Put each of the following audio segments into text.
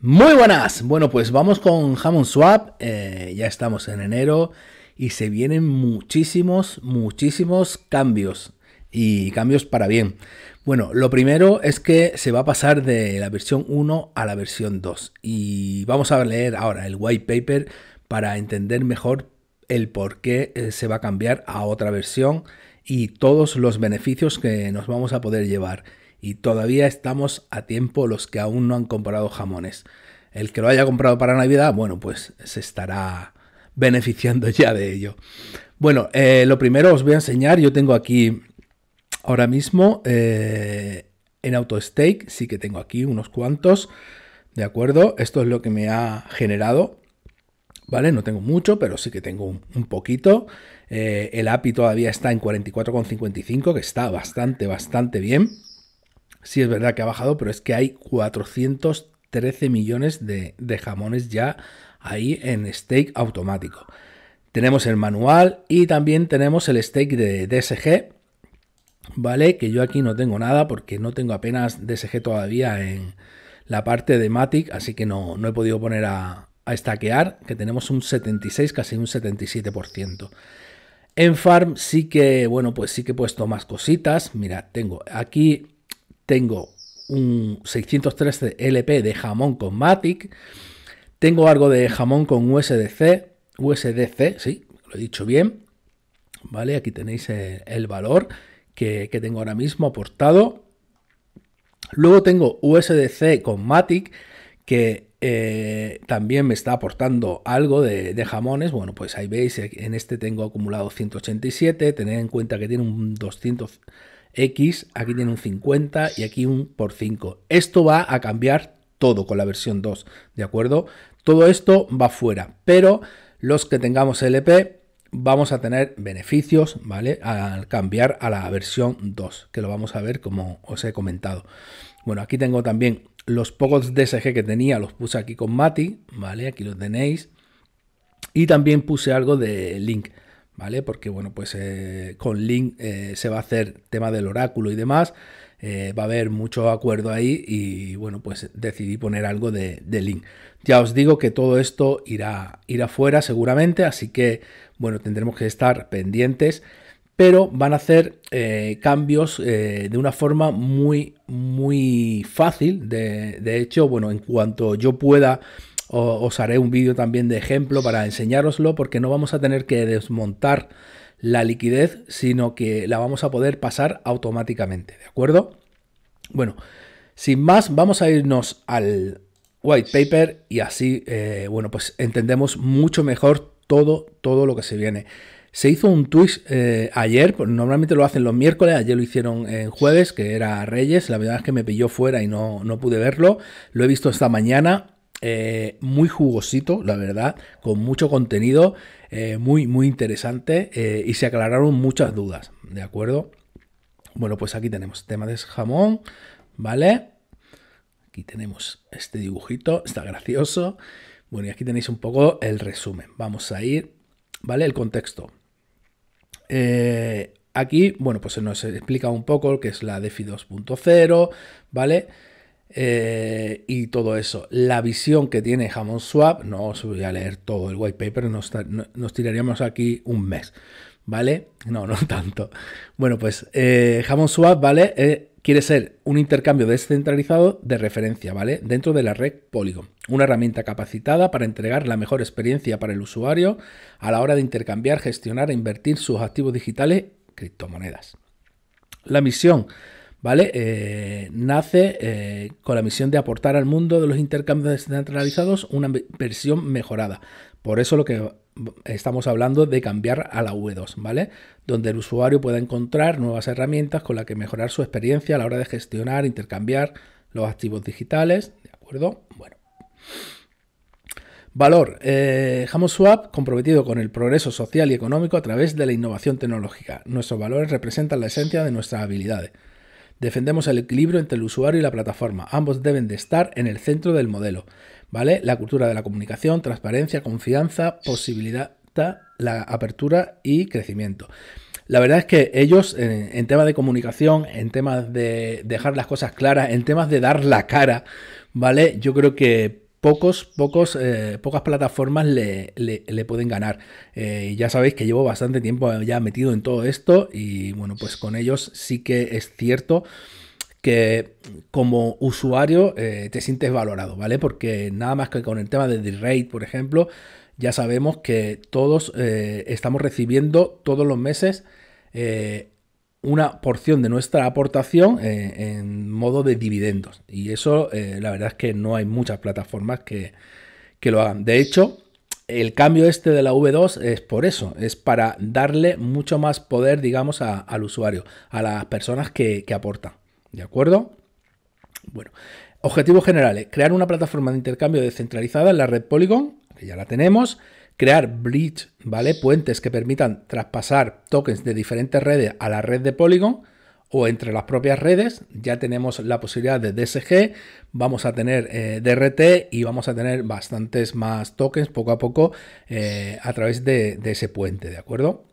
Muy buenas. Bueno, pues vamos con Hammond Swap. Eh, ya estamos en enero y se vienen muchísimos, muchísimos cambios y cambios para bien. Bueno, lo primero es que se va a pasar de la versión 1 a la versión 2 y vamos a leer ahora el white paper para entender mejor el por qué eh, se va a cambiar a otra versión y todos los beneficios que nos vamos a poder llevar y todavía estamos a tiempo los que aún no han comprado jamones. El que lo haya comprado para Navidad, bueno, pues se estará beneficiando ya de ello. Bueno, eh, lo primero os voy a enseñar, yo tengo aquí ahora mismo eh, en AutoStake, sí que tengo aquí unos cuantos, ¿de acuerdo? Esto es lo que me ha generado, ¿vale? No tengo mucho, pero sí que tengo un, poquito. Eh, el API todavía está en 44,55, que está bastante, bastante bien. Sí es verdad que ha bajado, pero es que hay 413 millones de, jamones ya ahí en stake automático. Tenemos el manual y también tenemos el stake de DSG, ¿vale? Que yo aquí no tengo nada porque no tengo apenas DSG todavía en la parte de Matic, así que no, no he podido poner a, a stackear, que tenemos un 76, casi un 77%. En Farm sí que, bueno, pues sí que he puesto más cositas. Mira, tengo aquí tengo un 613 LP de jamón con Matic, tengo algo de jamón con USDC, USDC, sí, lo he dicho bien, ¿vale? Aquí tenéis el, valor que, tengo ahora mismo aportado. Luego tengo USDC con Matic, que eh, también me está aportando algo de, de, jamones. Bueno, pues ahí veis, en este tengo acumulado 187. Tened en cuenta que tiene un 200, X, aquí tiene un 50 y aquí un por 5. Esto va a cambiar todo con la versión 2, ¿de acuerdo? Todo esto va fuera, pero los que tengamos LP vamos a tener beneficios, ¿vale? Al cambiar a la versión 2, que lo vamos a ver como os he comentado. Bueno, aquí tengo también los pocos DSG que tenía, los puse aquí con Mati, ¿vale? Aquí los tenéis. Y también puse algo de Link. ¿Vale? Porque, bueno, pues eh, con Link eh, se va a hacer tema del oráculo y demás. Eh, va a haber mucho acuerdo ahí y, bueno, pues decidí poner algo de, Link. Ya os digo que todo esto irá, irá fuera seguramente, así que, bueno, tendremos que estar pendientes. Pero van a hacer cambios de una forma muy, muy fácil. De, de hecho, bueno, en cuanto yo pueda os haré un vídeo también de ejemplo para enseñároslo porque no vamos a tener que desmontar la liquidez, sino que la vamos a poder pasar automáticamente, ¿de acuerdo? Bueno, sin más, vamos a irnos al white paper y así, eh, bueno, pues entendemos mucho mejor todo, todo lo que se viene. Se hizo un twist eh, ayer, pues normalmente lo hacen los miércoles, ayer lo hicieron en jueves, que era Reyes, la verdad es que me pilló fuera y no, no pude verlo, lo he visto esta mañana eh, muy jugosito, la verdad, con mucho contenido, eh, muy, muy interesante eh, y se aclararon muchas dudas, ¿de acuerdo? Bueno, pues aquí tenemos tema de jamón, ¿vale? Aquí tenemos este dibujito, está gracioso. Bueno, y aquí tenéis un poco el resumen. Vamos a ir, ¿vale? El contexto. aquí, bueno, pues se nos explica un poco lo que es la DeFi 2.0, ¿vale? Eh, y todo eso. La visión que tiene Hammond Swap, no os voy a leer todo el white paper, nos, tiraríamos aquí un mes, ¿vale? No, no tanto. Bueno, pues eh, Swap, ¿vale? Eh, quiere ser un intercambio descentralizado de referencia, ¿vale? Dentro de la red Polygon. Una herramienta capacitada para entregar la mejor experiencia para el usuario a la hora de intercambiar, gestionar e invertir sus activos digitales, criptomonedas. La misión ¿vale? Eh, nace eh, con la misión de aportar al mundo de los intercambios descentralizados una versión mejorada. Por eso lo que estamos hablando de cambiar a la V2, ¿vale? Donde el usuario pueda encontrar nuevas herramientas con las que mejorar su experiencia a la hora de gestionar, intercambiar los activos digitales, ¿de acuerdo? Bueno. Valor. Eh, comprometido con el progreso social y económico a través de la innovación tecnológica. Nuestros valores representan la esencia de nuestras habilidades. Defendemos el equilibrio entre el usuario y la plataforma. Ambos deben de estar en el centro del modelo. ¿Vale? La cultura de la comunicación, transparencia, confianza, posibilidad, la apertura y crecimiento. La verdad es que ellos en, temas de comunicación, en temas de dejar las cosas claras, en temas de dar la cara, ¿vale? Yo creo que pocos, pocos, eh, pocas plataformas le, pueden ganar. ya sabéis que llevo bastante tiempo ya metido en todo esto y bueno, pues con ellos sí que es cierto que como usuario te sientes valorado, ¿vale? Porque nada más que con el tema de rate, por ejemplo, ya sabemos que todos estamos recibiendo todos los meses una porción de nuestra aportación eh, en modo de dividendos. Y eso, eh, la verdad es que no hay muchas plataformas que, lo hagan. De hecho, el cambio este de la V2 es por eso, es para darle mucho más poder, digamos, al usuario, a las personas que, que aportan. ¿De acuerdo? Bueno, objetivos generales. Crear una plataforma de intercambio descentralizada en la red Polygon, que ya la tenemos crear bridge, ¿vale? Puentes que permitan traspasar tokens de diferentes redes a la red de Polygon o entre las propias redes. Ya tenemos la posibilidad de DSG, vamos a tener eh, DRT y vamos a tener bastantes más tokens poco a poco eh, a través de, ese puente, ¿de acuerdo?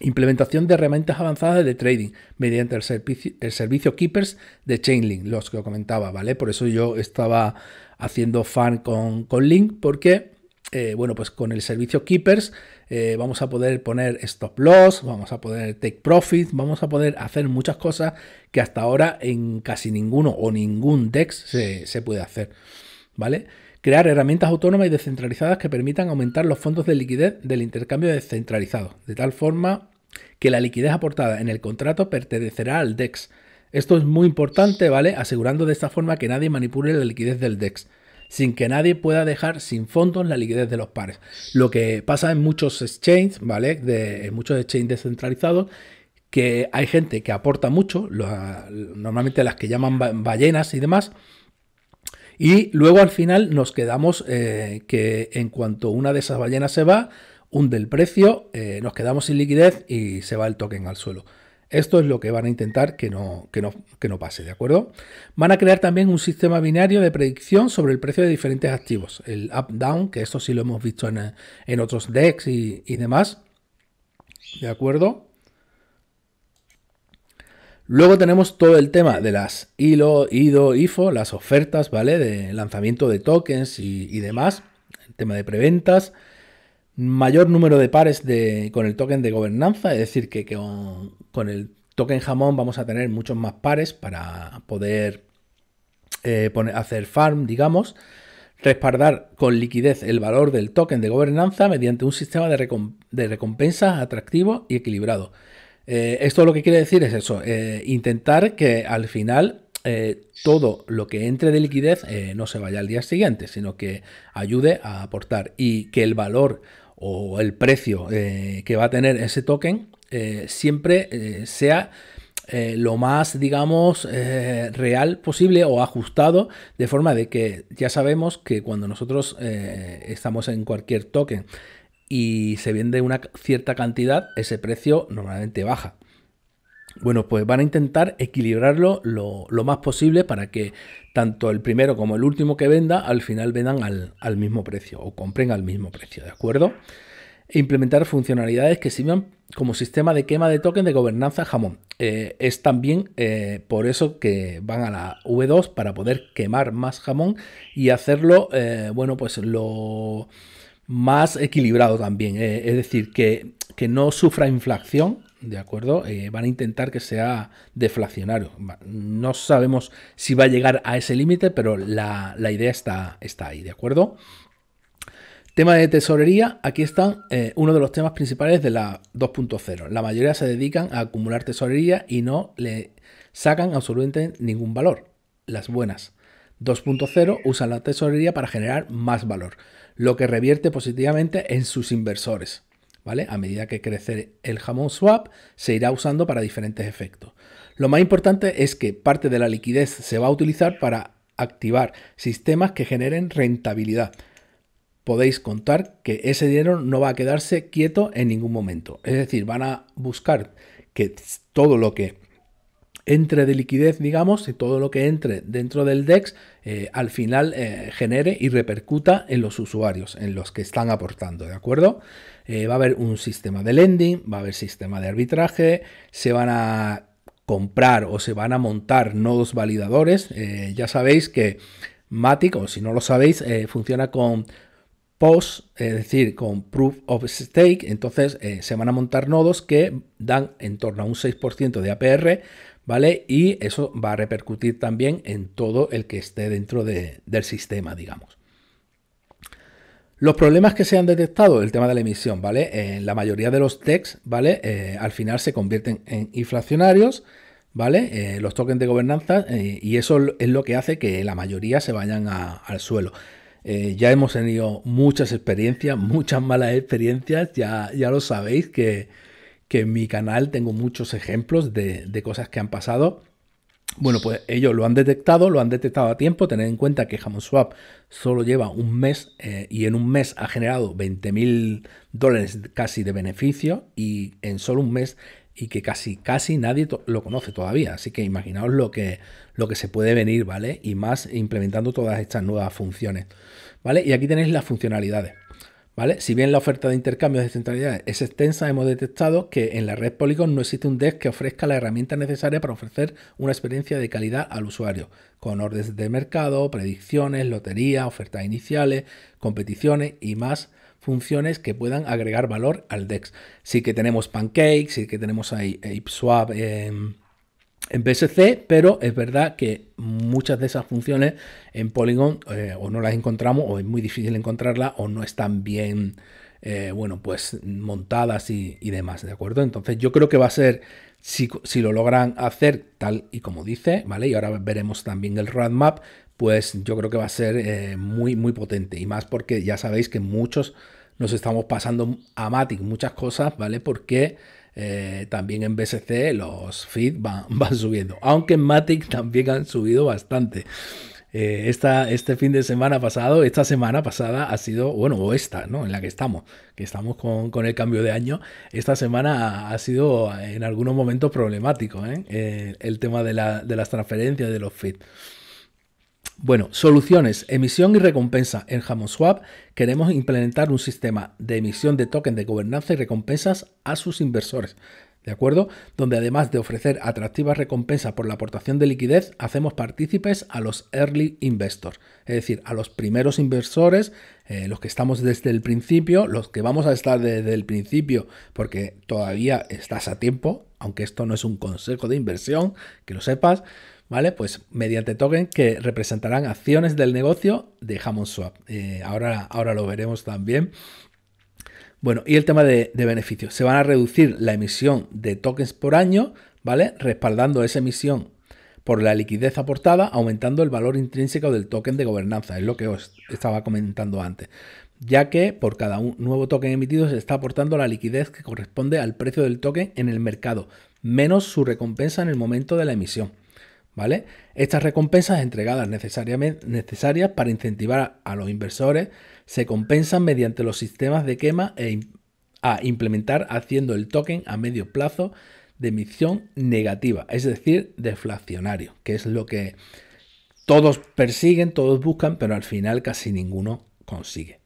Implementación de herramientas avanzadas de trading mediante el servicio, el servicio Keepers de Chainlink, los que comentaba, ¿vale? Por eso yo estaba haciendo fan con, con Link, porque eh, bueno, pues con el servicio Keepers eh, vamos a poder poner stop loss, vamos a poder take profit, vamos a poder hacer muchas cosas que hasta ahora en casi ninguno o ningún DEX se, puede hacer, ¿vale? Crear herramientas autónomas y descentralizadas que permitan aumentar los fondos de liquidez del intercambio descentralizado, de tal forma que la liquidez aportada en el contrato pertenecerá al DEX. Esto es muy importante, ¿vale? Asegurando de esta forma que nadie manipule la liquidez del DEX sin que nadie pueda dejar sin fondos la liquidez de los pares. Lo que pasa en muchos exchanges, ¿vale? De, en muchos exchanges descentralizados, que hay gente que aporta mucho, normalmente las que llaman ballenas y demás, y luego al final nos quedamos eh, que en cuanto una de esas ballenas se va, hunde el precio, eh, nos quedamos sin liquidez y se va el token al suelo. Esto es lo que van a intentar que no, que no, que no pase, ¿de acuerdo? Van a crear también un sistema binario de predicción sobre el precio de diferentes activos. El up-down, que esto sí lo hemos visto en, otros DEX y, demás. ¿De acuerdo? Luego tenemos todo el tema de las ILO, IDO, IFO, las ofertas, ¿vale? De lanzamiento de tokens y, y demás. El tema de preventas mayor número de pares de, con el token de gobernanza, es decir, que, con, el token jamón vamos a tener muchos más pares para poder eh, hacer farm, digamos, respaldar con liquidez el valor del token de gobernanza mediante un sistema de, recompensa atractivo y equilibrado. Eh, esto lo que quiere decir es eso, eh, intentar que al final todo lo que entre de liquidez no se vaya al día siguiente, sino que ayude a aportar y que el valor o el precio eh, que va a tener ese token eh, siempre eh, sea lo más, digamos, real posible o ajustado de forma de que ya sabemos que cuando nosotros estamos en cualquier token y se vende una cierta cantidad, ese precio normalmente baja. Bueno, pues van a intentar equilibrarlo lo, más posible para que tanto el primero como el último que venda al final vendan al, mismo precio o compren al mismo precio, ¿de acuerdo? E implementar funcionalidades que sirvan como sistema de quema de token de gobernanza jamón. Eh, es también eh, por eso que van a la V2 para poder quemar más jamón y hacerlo, eh, bueno, pues lo más equilibrado también. es decir, que, que no sufra inflación ¿de acuerdo? Eh, van a intentar que sea deflacionario. No sabemos si va a llegar a ese límite, pero la, idea está, está, ahí, ¿de acuerdo? Tema de tesorería, aquí están eh, uno de los temas principales de la 2.0. La mayoría se dedican a acumular tesorería y no le sacan absolutamente ningún valor. Las buenas. 2.0 usan la tesorería para generar más valor, lo que revierte positivamente en sus inversores. ¿Vale? A medida que crece el jamón swap, se irá usando para diferentes efectos. Lo más importante es que parte de la liquidez se va a utilizar para activar sistemas que generen rentabilidad. Podéis contar que ese dinero no va a quedarse quieto en ningún momento. Es decir, van a buscar que todo lo que entre de liquidez, digamos, y todo lo que entre dentro del DEX eh, al final eh, genere y repercuta en los usuarios, en los que están aportando, ¿de acuerdo? Eh, va a haber un sistema de lending, va a haber sistema de arbitraje, se van a comprar o se van a montar nodos validadores. ya sabéis que Matic, o si no lo sabéis, eh, funciona con POS, es decir, con Proof of Stake. Entonces eh, se van a montar nodos que dan en torno a un 6% de APR, ¿vale? Y eso va a repercutir también en todo el que esté dentro del sistema, digamos. Los problemas que se han detectado, el tema de la emisión, ¿vale? En la mayoría de los DEX, ¿vale? Eh, al final se convierten en inflacionarios, ¿vale? Eh, los tokens de gobernanza eh, y eso es lo que hace que la mayoría se vayan al suelo. ya hemos tenido muchas experiencias, muchas malas experiencias, ya, ya lo sabéis que, en mi canal tengo muchos ejemplos de, de cosas que han pasado. Bueno, pues ellos lo han detectado, lo han detectado a tiempo. Tened en cuenta que Swap solo lleva un mes eh, y en un mes ha generado 20 mil dólares casi de beneficio y en solo un mes y que casi, casi nadie lo conoce todavía. Así que imaginaos lo que, lo que se puede venir, ¿vale? Y más implementando todas estas nuevas funciones, ¿vale? Y aquí tenéis las funcionalidades. Si bien la oferta de intercambio de centralidades es extensa, hemos detectado que en la red Polygon no existe un desk que ofrezca la herramienta necesaria para ofrecer una experiencia de calidad al usuario, con órdenes de mercado, predicciones, lotería, ofertas iniciales, competiciones y más funciones que puedan agregar valor al DEX. Sí que tenemos Pancake, sí que tenemos ahí ApeSwap, en BSC, pero es verdad que muchas de esas funciones en Polygon eh, o no las encontramos o es muy difícil encontrarlas o no están bien, eh, bueno, pues montadas y, demás, ¿de acuerdo? Entonces yo creo que va a ser, si, lo logran hacer tal y como dice, ¿vale? Y ahora veremos también el roadmap, pues yo creo que va a ser eh, muy, muy potente y más porque ya sabéis que muchos nos estamos pasando a Matic muchas cosas, ¿vale? Porque eh, también en BSC los feeds van, subiendo, aunque en Matic también han subido bastante. Eh, este fin de semana pasado, esta semana pasada ha sido, bueno, o esta, ¿no? En la que estamos, que estamos con, el cambio de año, esta semana ha, sido en algunos momentos problemático, ¿eh? el tema de, de las transferencias de los feeds. Bueno, soluciones, emisión y recompensa. En Swap queremos implementar un sistema de emisión de token de gobernanza y recompensas a sus inversores. ¿De acuerdo? Donde además de ofrecer atractivas recompensas por la aportación de liquidez, hacemos partícipes a los early investors, es decir, a los primeros inversores, eh, los que estamos desde el principio, los que vamos a estar desde el principio, porque todavía estás a tiempo, aunque esto no es un consejo de inversión, que lo sepas, ¿vale? Pues mediante token que representarán acciones del negocio de Hammond Swap. Eh, ahora, ahora lo veremos también. Bueno, y el tema de, beneficios. Se van a reducir la emisión de tokens por año, ¿vale? Respaldando esa emisión por la liquidez aportada, aumentando el valor intrínseco del token de gobernanza. Es lo que os estaba comentando antes. Ya que por cada nuevo token emitido se está aportando la liquidez que corresponde al precio del token en el mercado, menos su recompensa en el momento de la emisión. ¿Vale? Estas recompensas entregadas necesariamente, necesarias para incentivar a los inversores se compensan mediante los sistemas de quema e a implementar haciendo el token a medio plazo de emisión negativa, es decir, deflacionario, que es lo que todos persiguen, todos buscan, pero al final casi ninguno consigue.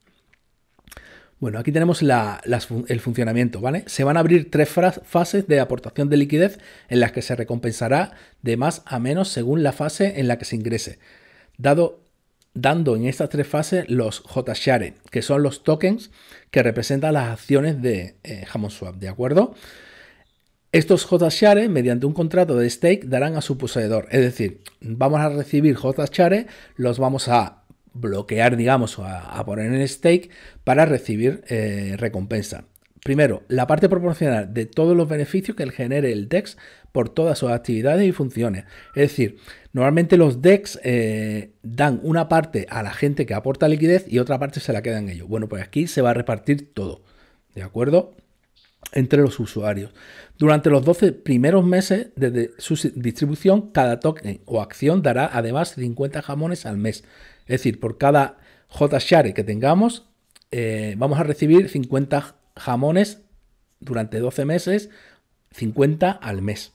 Bueno, aquí tenemos el funcionamiento, ¿vale? Se van a abrir tres fases de aportación de liquidez en las que se recompensará de más a menos según la fase en la que se ingrese, dado, dando en estas tres fases los J-Share, que son los tokens que representan las acciones de eh, ¿de acuerdo? Estos J-Share, mediante un contrato de stake, darán a su poseedor. Es decir, vamos a recibir J-Share, los vamos a bloquear, digamos, a, poner en stake para recibir eh, recompensa. Primero, la parte proporcional de todos los beneficios que genere el DEX por todas sus actividades y funciones. Es decir, normalmente los DEX eh, dan una parte a la gente que aporta liquidez y otra parte se la quedan ellos. Bueno, pues aquí se va a repartir todo, ¿de acuerdo? Entre los usuarios. Durante los 12 primeros meses desde su distribución, cada token o acción dará además 50 jamones al mes. Es decir, por cada J-Share que tengamos, eh, vamos a recibir 50 jamones durante 12 meses, 50 al mes.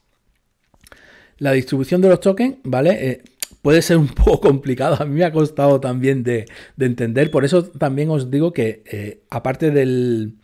La distribución de los tokens, ¿vale? Eh, puede ser un poco complicado. A mí me ha costado también de, entender. Por eso también os digo que, eh, aparte del,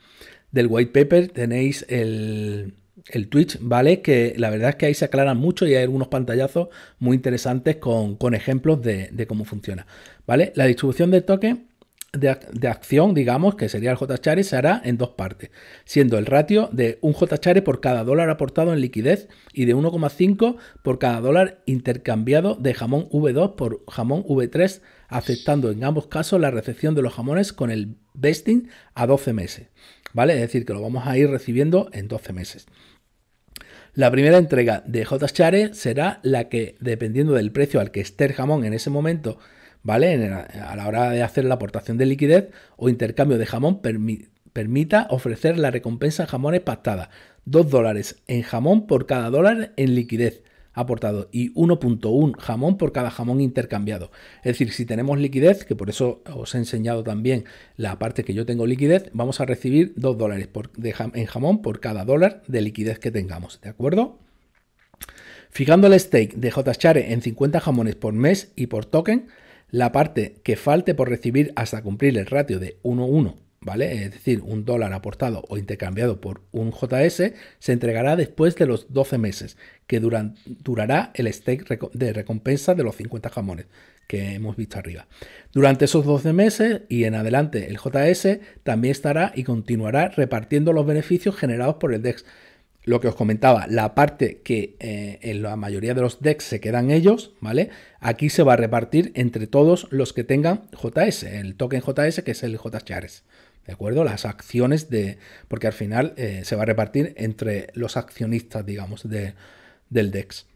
white paper, tenéis el, el Twitch, ¿vale? Que la verdad es que ahí se aclaran mucho y hay algunos pantallazos muy interesantes con, ejemplos de, de, cómo funciona, ¿vale? La distribución del token de, acción, digamos, que sería el JChare, se hará en dos partes, siendo el ratio de un JChare por cada dólar aportado en liquidez y de 1,5 por cada dólar intercambiado de jamón V2 por jamón V3, aceptando en ambos casos la recepción de los jamones con el vesting a 12 meses. ¿Vale? Es decir, que lo vamos a ir recibiendo en 12 meses. La primera entrega de JChare será la que, dependiendo del precio al que esté el jamón en ese momento, ¿vale? a la hora de hacer la aportación de liquidez o intercambio de jamón, permita ofrecer la recompensa en jamones pactada. 2 dólares en jamón por cada dólar en liquidez aportado y 1.1 jamón por cada jamón intercambiado. Es decir, si tenemos liquidez, que por eso os he enseñado también la parte que yo tengo liquidez, vamos a recibir 2 dólares en jamón por cada dólar de liquidez que tengamos. ¿De acuerdo? Fijando el stake de JShare en 50 jamones por mes y por token, la parte que falte por recibir hasta cumplir el ratio de 1-1, ¿vale? Es decir, un dólar aportado o intercambiado por un JS, se entregará después de los 12 meses, que durará el stake de recompensa de los 50 jamones que hemos visto arriba. Durante esos 12 meses y en adelante el JS también estará y continuará repartiendo los beneficios generados por el DEX lo que os comentaba, la parte que eh, en la mayoría de los decks se quedan ellos, ¿vale? Aquí se va a repartir entre todos los que tengan JS, el token JS que es el JChares, ¿de acuerdo? Las acciones de... porque al final eh, se va a repartir entre los accionistas, digamos, de, del DEX.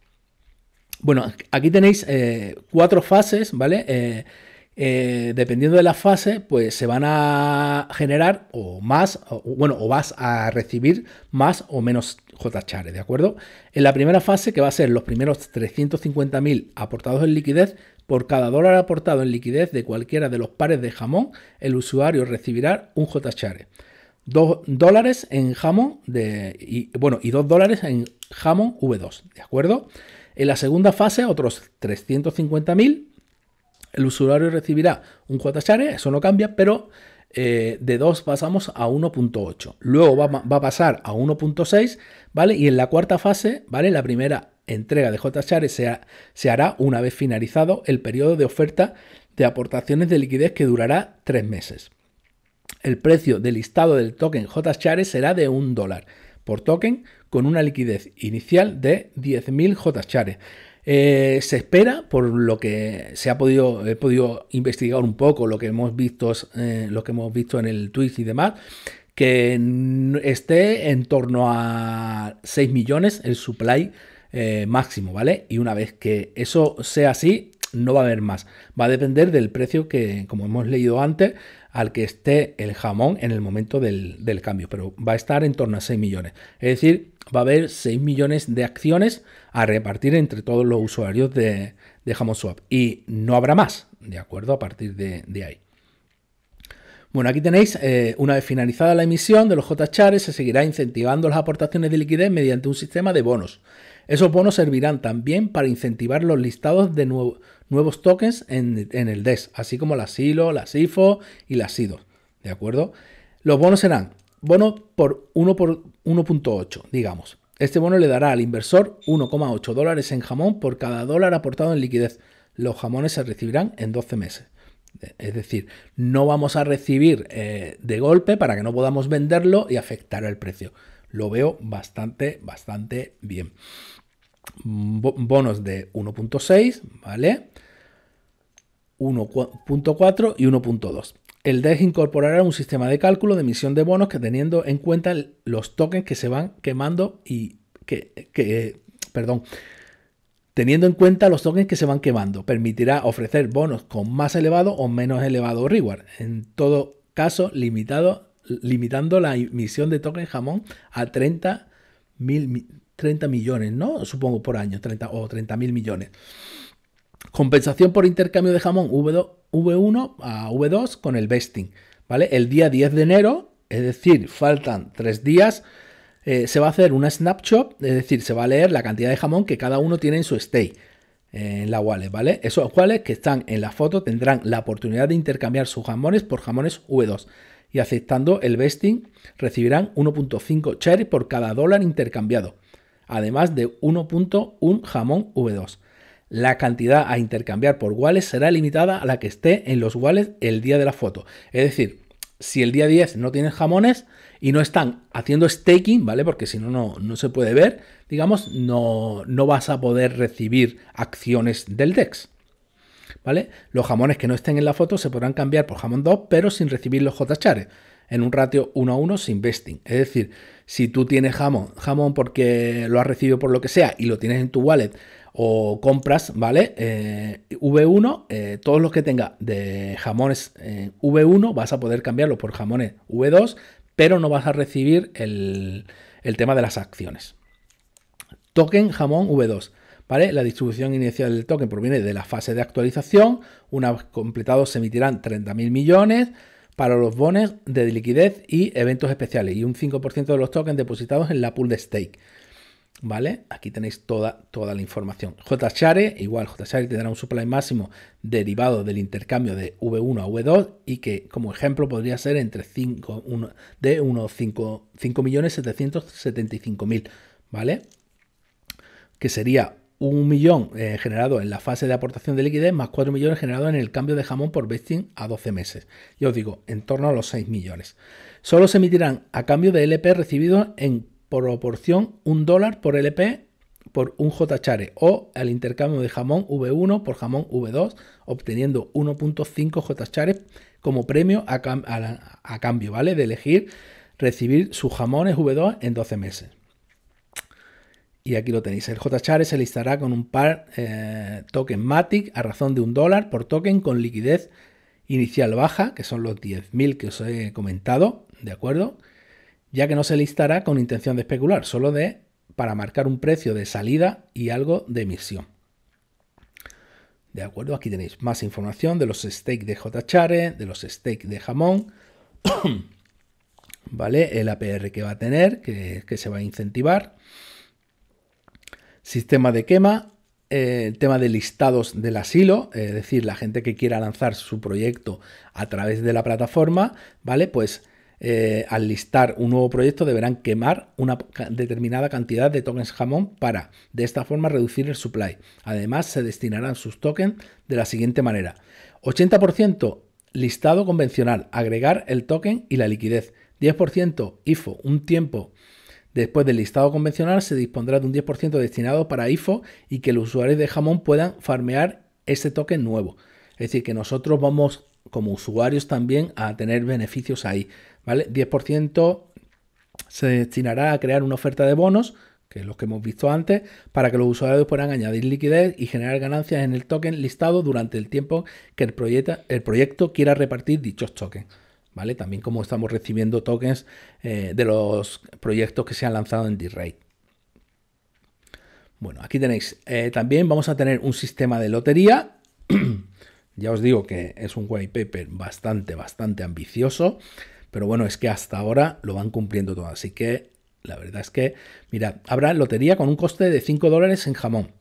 Bueno, aquí tenéis eh, cuatro fases, ¿vale? Eh, dependiendo de la fase, pues se van a generar o más, bueno, o vas a recibir más o menos JChare, ¿de acuerdo? En la primera fase, que va a ser los primeros 350.000 aportados en liquidez, por cada dólar aportado en liquidez de cualquiera de los pares de jamón, el usuario recibirá un JChare. 2 dólares en jamón de, y, bueno, y 2 dólares en jamón V2, ¿de acuerdo? En la segunda fase, otros 350.000 el usuario recibirá un JShare, eso no cambia, pero eh, de 2 pasamos a 1.8. Luego va, a pasar a 1.6, ¿vale? Y en la cuarta fase, ¿vale? La primera entrega de JShare se, se hará una vez finalizado el periodo de oferta de aportaciones de liquidez que durará 3 meses. El precio del listado del token JShare será de 1 dólar por token con una liquidez inicial de 10.000 JShare. Eh, se espera, por lo que se ha podido, he podido investigar un poco, lo que hemos visto, eh, lo que hemos visto en el tweet y demás, que esté en torno a 6 millones el supply eh, máximo, ¿vale? Y una vez que eso sea así, no va a haber más. Va a depender del precio que, como hemos leído antes, al que esté el jamón en el momento del, del cambio, pero va a estar en torno a 6 millones. Es decir, va a haber 6 millones de acciones a repartir entre todos los usuarios de, de Swap. Y no habrá más, ¿de acuerdo? A partir de, ahí. Bueno, aquí tenéis, eh, una vez finalizada la emisión de los JChares, se seguirá incentivando las aportaciones de liquidez mediante un sistema de bonos. Esos bonos servirán también para incentivar los listados de nuevos tokens en, el DES, así como la SILO, la SIFO y la SIDO. ¿De acuerdo? Los bonos serán bono por 1 por 1.8, digamos. Este bono le dará al inversor 1,8 dólares en jamón por cada dólar aportado en liquidez. Los jamones se recibirán en 12 meses. Es decir, no vamos a recibir eh, de golpe para que no podamos venderlo y afectar el precio. Lo veo bastante, bastante bien. Bonos de 1.6, ¿vale? 1.4 y 1.2. El DEX incorporará un sistema de cálculo de emisión de bonos que teniendo en cuenta los tokens que se van quemando y que, perdón, teniendo en cuenta los tokens que se van quemando, permitirá ofrecer bonos con más elevado o menos elevado reward. En todo caso, limitado, limitando la emisión de tokens jamón a 30, 30 millones, ¿no? Supongo por año, 30 o 30 mil millones. Compensación por intercambio de jamón V1 a V2 con el vesting. ¿vale? El día 10 de enero, es decir, faltan tres días, eh, se va a hacer una snapshot, es decir, se va a leer la cantidad de jamón que cada uno tiene en su stay en la wallet, ¿vale? Esos wallets que están en la foto tendrán la oportunidad de intercambiar sus jamones por jamones V2 y aceptando el vesting recibirán 1.5 cherry por cada dólar intercambiado, además de 1.1 jamón V2. La cantidad a intercambiar por wallets será limitada a la que esté en los wallets el día de la foto. Es decir, si el día 10 no tienes jamones y no están haciendo staking, ¿vale? Porque si no, no se puede ver, digamos, no, no vas a poder recibir acciones del DEX. ¿Vale? Los jamones que no estén en la foto se podrán cambiar por jamón 2, pero sin recibir los JChares, en un ratio 1 a 1 sin vesting. Es decir, si tú tienes jamón, jamón porque lo has recibido por lo que sea y lo tienes en tu wallet o compras, ¿vale? Eh, V1, eh, todos los que tenga de jamones V1 vas a poder cambiarlo por jamones V2, pero no vas a recibir el, tema de las acciones. Token jamón V2. ¿Vale? La distribución inicial del token proviene de la fase de actualización. Una vez completado se emitirán 30.000 millones para los bonos de liquidez y eventos especiales y un 5% de los tokens depositados en la pool de stake. ¿Vale? Aquí tenéis toda, toda la información. JShare, igual, JShare tendrá un supply máximo derivado del intercambio de V1 a V2 y que como ejemplo podría ser entre 5, de unos 5.775.000, ¿vale? Que sería un millón eh, generado en la fase de aportación de liquidez más 4 millones generados en el cambio de jamón por vesting a 12 meses. Y os digo, en torno a los 6 millones. Solo se emitirán a cambio de LP recibidos en proporción un dólar por LP por un JChare o al intercambio de jamón V1 por jamón V2, obteniendo 1.5 JChare como premio a, cambio, ¿vale? De elegir recibir sus jamones V2 en 12 meses. Y aquí lo tenéis. El JChare se listará con un par eh, token Matic a razón de un dólar por token con liquidez inicial baja, que son los 10.000 que os he comentado, ¿de acuerdo? ya que no se listará con intención de especular, solo de para marcar un precio de salida y algo de emisión. De acuerdo, aquí tenéis más información de los stakes de JChare, de los stakes de jamón, ¿vale? El APR que va a tener, que, se va a incentivar. Sistema de quema, eh, el tema de listados del asilo, es decir, la gente que quiera lanzar su proyecto a través de la plataforma, ¿vale? Pues eh, al listar un nuevo proyecto deberán quemar una determinada cantidad de tokens jamón para de esta forma reducir el supply. Además se destinarán sus tokens de la siguiente manera. 80% listado convencional, agregar el token y la liquidez. 10% IFO, un tiempo después del listado convencional se dispondrá de un 10% destinado para IFO y que los usuarios de jamón puedan farmear ese token nuevo. Es decir, que nosotros vamos como usuarios también a tener beneficios ahí. ¿vale? 10% se destinará a crear una oferta de bonos, que es lo que hemos visto antes, para que los usuarios puedan añadir liquidez y generar ganancias en el token listado durante el tiempo que el, el proyecto quiera repartir dichos tokens. ¿Vale? También como estamos recibiendo tokens eh, de los proyectos que se han lanzado en D-Rate. Bueno, aquí tenéis. Eh, también vamos a tener un sistema de lotería. ya os digo que es un white paper bastante, bastante ambicioso. Pero bueno, es que hasta ahora lo van cumpliendo todo. Así que la verdad es que, mira, habrá lotería con un coste de 5 dólares en jamón.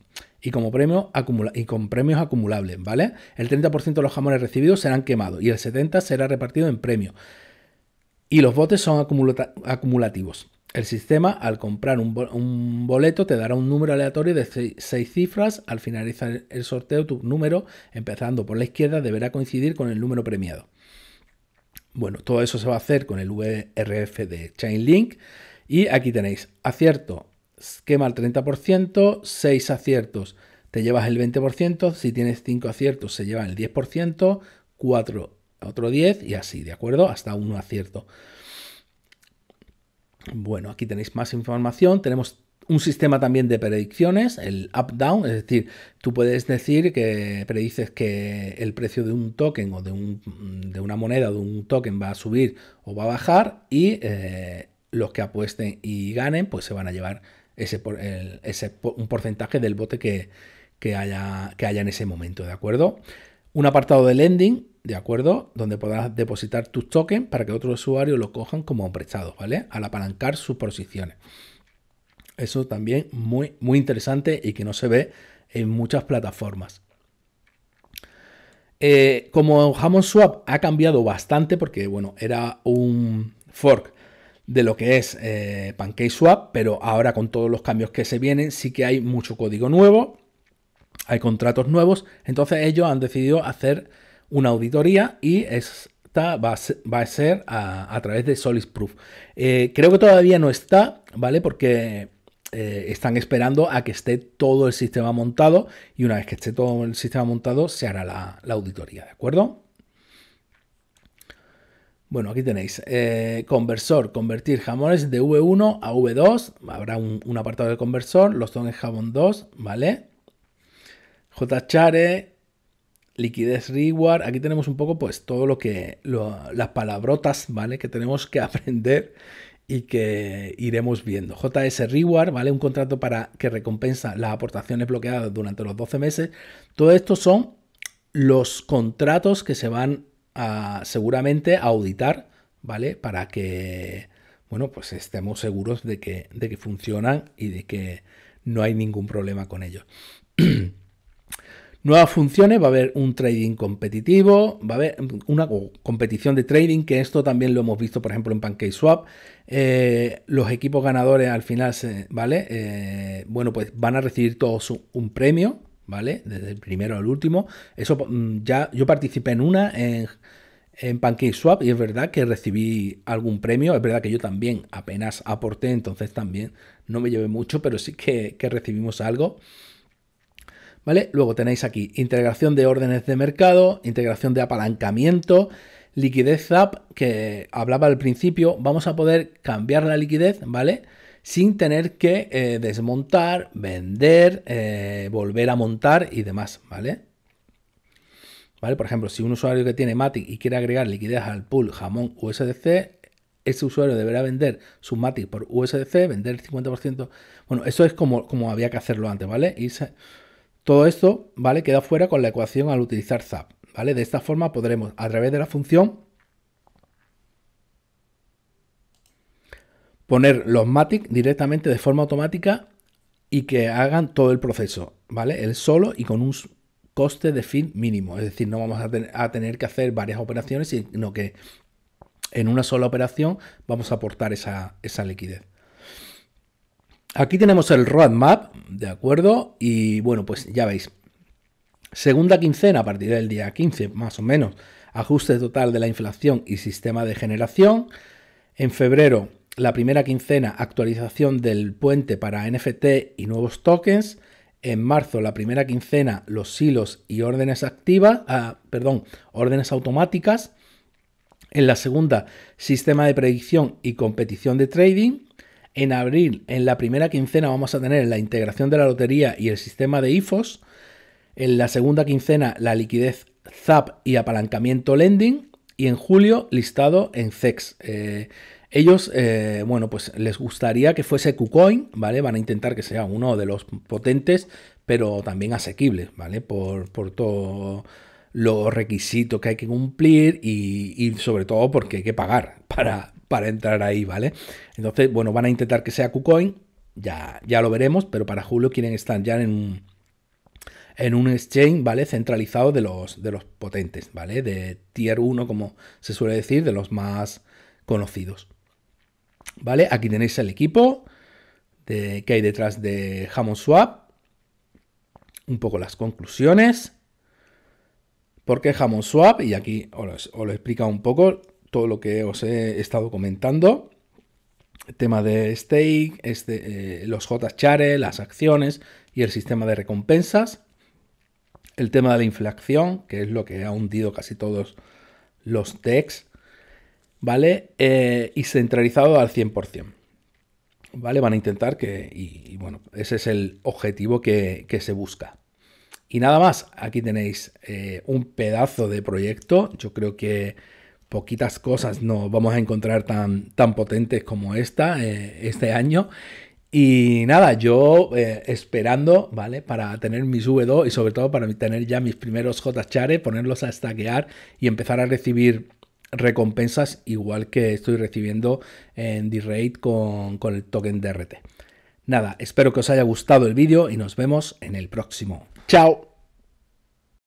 Y, como premio y con premios acumulables, ¿vale? El 30% de los jamones recibidos serán quemados y el 70% será repartido en premio. Y los botes son acumulativos. El sistema, al comprar un, boleto, te dará un número aleatorio de 6 cifras. Al finalizar el sorteo, tu número, empezando por la izquierda, deberá coincidir con el número premiado. Bueno, todo eso se va a hacer con el VRF de Chainlink. Y aquí tenéis acierto, quema el 30%, 6 aciertos te llevas el 20%, si tienes 5 aciertos se lleva el 10%, 4 otro 10 y así, ¿de acuerdo? Hasta un acierto. Bueno, aquí tenéis más información. Tenemos un sistema también de predicciones, el up-down, es decir, tú puedes decir que predices que el precio de un token o de, una moneda o de un token va a subir o va a bajar y eh, los que apuesten y ganen pues se van a llevar ese, ese un porcentaje del bote que, haya, que haya en ese momento, ¿de acuerdo? Un apartado de lending, ¿de acuerdo? Donde podrás depositar tus tokens para que otros usuarios lo cojan como prestados, ¿vale? Al apalancar sus posiciones. Eso también muy, muy interesante y que no se ve en muchas plataformas. Eh, como Hammond Swap ha cambiado bastante, porque bueno, era un fork de lo que es eh, PancakeSwap, pero ahora con todos los cambios que se vienen, sí que hay mucho código nuevo, hay contratos nuevos, entonces ellos han decidido hacer una auditoría y esta va a ser, a, través de Solid Proof. Eh, creo que todavía no está, ¿vale? Porque eh, están esperando a que esté todo el sistema montado y una vez que esté todo el sistema montado se hará la auditoría, ¿de acuerdo? Bueno, aquí tenéis eh, conversor, convertir jamones de V1 a V2. Habrá un, apartado de conversor, los son en jamón 2, ¿vale? JChare, liquidez reward. Aquí tenemos un poco, pues, todo lo que, las palabrotas, ¿vale? Que tenemos que aprender y que iremos viendo. JS Reward, ¿vale? Un contrato para que recompensa las aportaciones bloqueadas durante los 12 meses. Todo esto son los contratos que se van seguramente auditar, ¿vale? Para que, bueno, pues estemos seguros de que, de que funcionan y de que no hay ningún problema con ellos. Nuevas funciones, va a haber un trading competitivo, va a haber una competición de trading, que esto también lo hemos visto, por ejemplo, en PancakeSwap. Eh, los equipos ganadores al final, ¿vale? Eh, bueno, pues van a recibir todos un premio, ¿vale? Desde el primero al último. Eso mm, ya yo participé en una en, en PancakeSwap y es verdad que recibí algún premio. Es verdad que yo también apenas aporté, entonces también no me llevé mucho, pero sí que, recibimos algo. ¿Vale? Luego tenéis aquí integración de órdenes de mercado, integración de apalancamiento, liquidez app, que hablaba al principio. Vamos a poder cambiar la liquidez, ¿vale? Sin tener que eh, desmontar, vender, eh, volver a montar y demás, ¿vale? ¿Vale? Por ejemplo, si un usuario que tiene Matic y quiere agregar liquidez al pool jamón USDC, ese usuario deberá vender su Matic por USDC, vender el 50%. Bueno, eso es como, como había que hacerlo antes, ¿vale? Y todo esto, ¿vale? Queda fuera con la ecuación al utilizar ZAP, ¿vale? De esta forma podremos, a través de la función, poner los Matic directamente de forma automática y que hagan todo el proceso, ¿vale? El solo y con un coste de fin mínimo. Es decir, no vamos a, tener que hacer varias operaciones, sino que en una sola operación vamos a aportar esa, esa liquidez. Aquí tenemos el roadmap, ¿de acuerdo? Y bueno, pues ya veis. Segunda quincena a partir del día 15, más o menos. Ajuste total de la inflación y sistema de generación. En febrero la primera quincena actualización del puente para NFT y nuevos tokens. En marzo, la primera quincena, los silos y órdenes activas, ah, perdón, órdenes automáticas. En la segunda, sistema de predicción y competición de trading. En abril, en la primera quincena, vamos a tener la integración de la lotería y el sistema de IFOS. En la segunda quincena, la liquidez ZAP y apalancamiento lending. Y en julio, listado en CEX. Eh, ellos, eh, bueno, pues les gustaría que fuese KuCoin, ¿vale? Van a intentar que sea uno de los potentes, pero también asequible, ¿vale? Por, por todo los requisitos que hay que cumplir y, sobre todo porque hay que pagar para, para entrar ahí, ¿vale? Entonces, bueno, van a intentar que sea KuCoin, ya, ya lo veremos, pero para julio quieren estar ya en un, en un exchange, ¿vale? Centralizado de los, de los potentes, ¿vale? De tier 1, como se suele decir, de los más conocidos. ¿Vale? Aquí tenéis el equipo de, que hay detrás de Hammond Swap. Un poco las conclusiones. ¿Por qué Hammond Swap? Y aquí os, lo he explicado un poco todo lo que os he estado comentando. El tema de stake, este, eh, los J-Share, las acciones y el sistema de recompensas. El tema de la inflación, que es lo que ha hundido casi todos los DEX. ¿Vale? Eh, y centralizado al 100%. ¿Vale? Van a intentar que, y, bueno, ese es el objetivo que, se busca. Y nada más, aquí tenéis eh, un pedazo de proyecto. Yo creo que poquitas cosas nos vamos a encontrar tan, tan potentes como esta eh, este año. Y nada, yo esperando, ¿vale? Para tener mis V2 y sobre todo para tener ya mis primeros J-Chare, ponerlos a stackear y empezar a recibir recompensas igual que estoy recibiendo en D-Rate con, con el token DRT. Nada, espero que os haya gustado el vídeo y nos vemos en el próximo. ¡Chao!